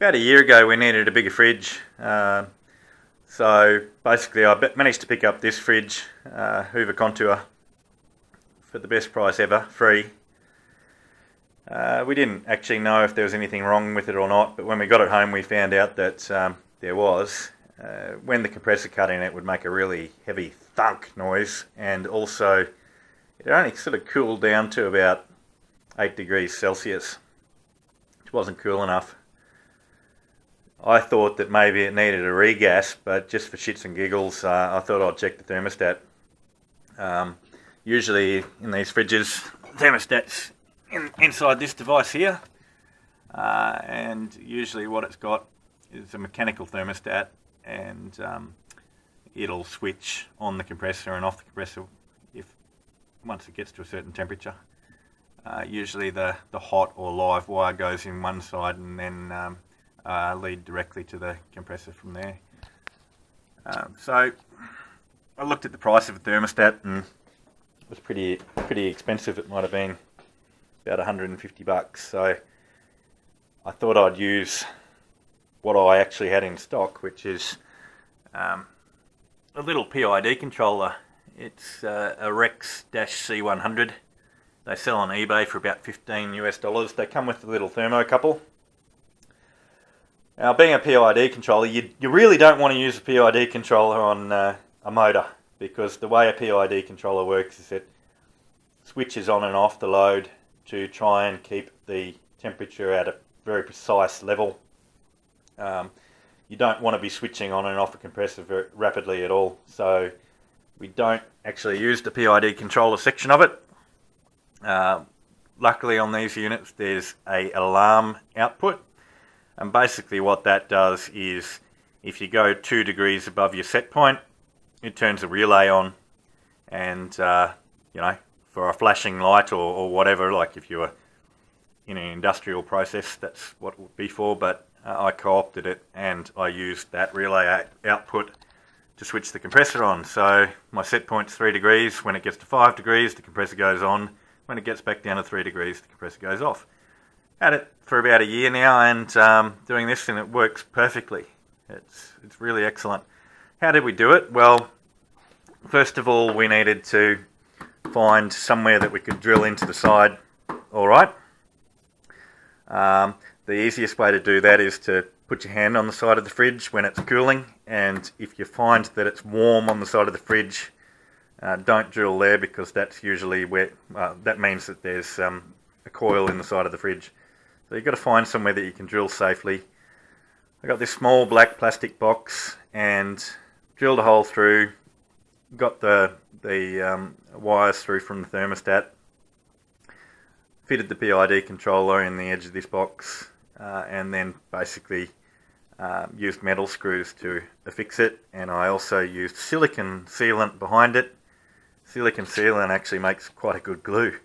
about a year ago, we needed a bigger fridge. Uh, so basically, I managed to pick up this fridge, uh, Hoover Contour, for the best price ever, free. Uh, we didn't actually know if there was anything wrong with it or not, but when we got it home, we found out that um, there was. Uh, when the compressor cut in, it would make a really heavy thunk noise, and also it only sort of cooled down to about 8 degrees Celsius, which wasn't cool enough. I thought that maybe it needed a regas, but just for shits and giggles, uh, I thought I'd check the thermostat. Um, usually in these fridges, thermostats in, inside this device here, uh, and usually what it's got is a mechanical thermostat, and um, it'll switch on the compressor and off the compressor if once it gets to a certain temperature. Uh, usually the, the hot or live wire goes in one side and then um, uh, lead directly to the compressor from there. Um, so I looked at the price of a thermostat and it was pretty pretty expensive. It might have been about 150 bucks. So I thought I'd use what I actually had in stock, which is um, a little PID controller. It's uh, a Rex C100. They sell on eBay for about 15 US dollars. They come with a little thermocouple. Now, being a PID controller, you, you really don't want to use a PID controller on uh, a motor because the way a PID controller works is it switches on and off the load to try and keep the temperature at a very precise level. Um, you don't want to be switching on and off a compressor very rapidly at all. So we don't actually use the PID controller section of it. Uh, luckily on these units there's a alarm output and basically what that does is if you go two degrees above your set point it turns a relay on and uh, you know for a flashing light or, or whatever like if you were in an industrial process that's what it would be for but uh, I co-opted it and I used that relay output to switch the compressor on. So my set point's 3 degrees. When it gets to 5 degrees the compressor goes on. When it gets back down to 3 degrees, the compressor goes off. Had it for about a year now and um, doing this and it works perfectly. It's, it's really excellent. How did we do it? Well, first of all, we needed to find somewhere that we could drill into the side all right. Um, the easiest way to do that is to put your hand on the side of the fridge when it's cooling and if you find that it's warm on the side of the fridge uh, don't drill there because that's usually where uh, that means that there's um, a coil in the side of the fridge. So you've got to find somewhere that you can drill safely. I got this small black plastic box and drilled a hole through. Got the the um, wires through from the thermostat. Fitted the PID controller in the edge of this box, uh, and then basically uh, used metal screws to affix it. And I also used silicon sealant behind it silicon sealant actually makes quite a good glue.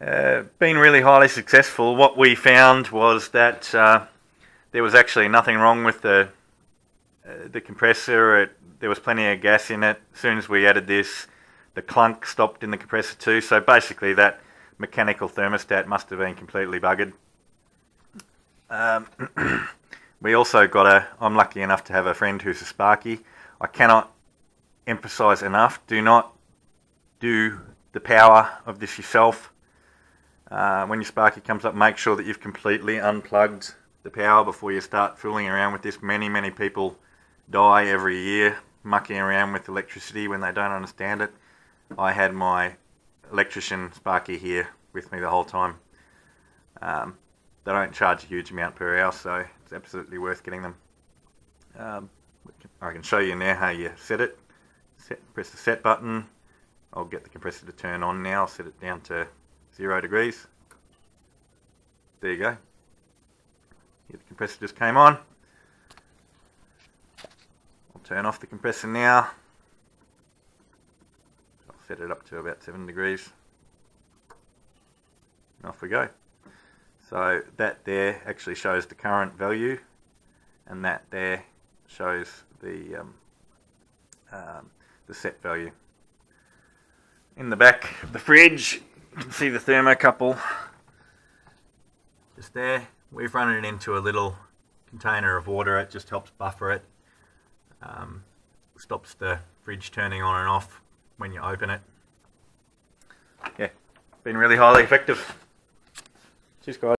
Uh, been really highly successful. What we found was that uh, there was actually nothing wrong with the uh, the compressor. It, there was plenty of gas in it. As soon as we added this, the clunk stopped in the compressor too. So basically, that mechanical thermostat must have been completely buggered. Um, we also got a. I'm lucky enough to have a friend who's a Sparky. I cannot emphasize enough do not do the power of this yourself. Uh, when your Sparky comes up, make sure that you've completely unplugged the power before you start fooling around with this. Many, many people die every year mucking around with electricity when they don't understand it. I had my electrician Sparky here with me the whole time. Um, they don't charge a huge amount per hour, so it's absolutely worth getting them. Um, I can show you now how you set it set, press the set button. I'll get the compressor to turn on now. I'll set it down to zero degrees. There you go. the compressor just came on. I'll turn off the compressor now. I'll set it up to about 7 degrees. And off we go. So that there actually shows the current value and that there shows the um, um, the set value. In the back of the fridge, you can see the thermocouple just there. we've run it into a little container of water. It just helps buffer it. Um, stops the fridge turning on and off when you open it. Yeah, been really highly effective. Cheers, guys.